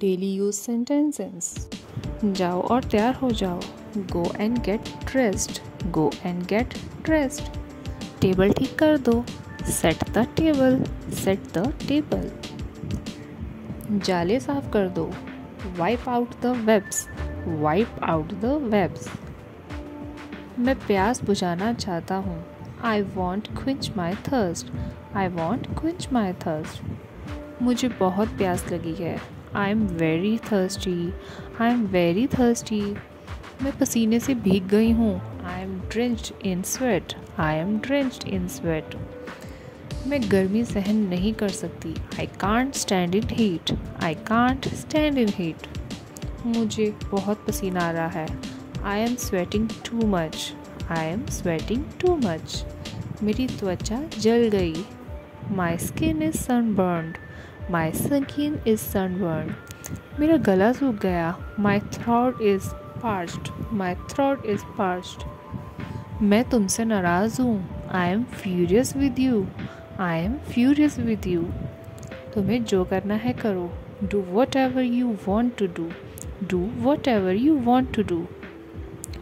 Daily use sentences. जाओ और तैयार हो जाओ। Go and get dressed go and get dressed table ठीक कर दो। Set the table set the table जाले साफ़ कर दो। Wipe out the webs wipe out the webs मैं प्यास बुझाना चाहता हूँ। I want quench my thirst I want quench my thirst मुझे बहुत प्यास लगी है। I am very thirsty I am very thirsty मैं पसीने से भीग गई हूँ। I am drenched in sweat I am drenched in sweat मैं गर्मी सहन नहीं कर सकती। I can't stand in heat I can't stand in heat मुझे बहुत पसीना आ रहा है। I am sweating too much I am sweating too much मेरी त्वचा जल गई। My skin is sunburned my skin is sunburn मेरा गला सूख गया। My throat is parched my throat is parched मैं तुमसे नाराज़ हूँ। I am furious with you I am furious with you तुम्हें जो करना है करो। Do whatever you want to do do whatever you want to do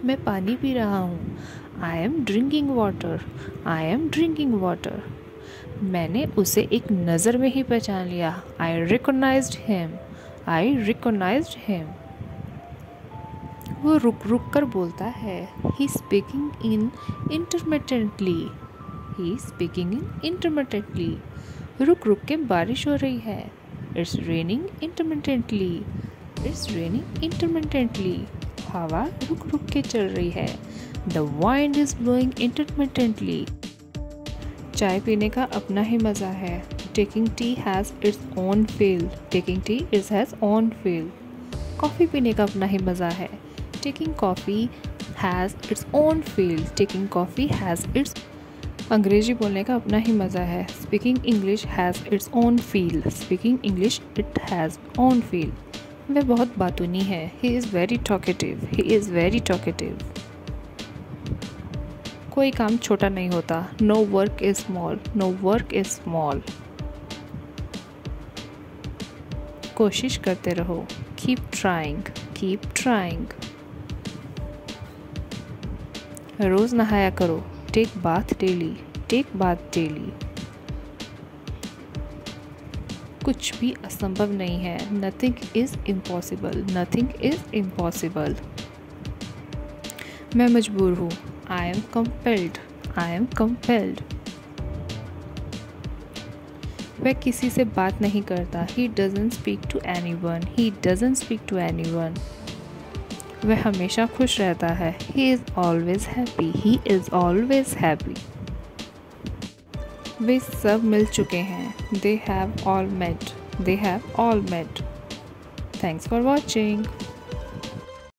मैं पानी पी रहा हूँ। I am drinking water I am drinking water मैंने उसे एक नज़र में ही पहचान लिया। I recognise him I recognise him वो रुक रुक कर बोलता है he speaking in intermittently he speaking in intermittently रुक रुक के बारिश हो रही है। It's raining intermittently it's raining intermittently हवा रुक रुक के चल रही है। The wind is blowing intermittently चाय पीने का अपना ही मज़ा है। Taking tea has its own feel taking tea is has own feel coffee पीने का अपना ही मज़ा है। Taking coffee has its own feel taking coffee has its अंग्रेज़ी बोलने का अपना ही मज़ा है। Speaking English has its own feel speaking English it has own feel वह बहुत बातूनी है। He is very talkative he is very talkative कोई काम छोटा नहीं होता। No work is small no work is small कोशिश करते रहो। कीप ट्राइंग कीप ट्राइंग रोज़ नहाया करो। Take bath daily take bath daily कुछ भी असंभव नहीं है। Nothing is impossible nothing is impossible मैं मजबूर हूँ। I am compelled. I am compelled. वह किसी से बात नहीं करता। He doesn't speak to anyone he doesn't speak to anyone वह हमेशा खुश रहता है। He is always happy he is always happy वे सब मिल चुके हैं। They have all met they have all met thanks for watching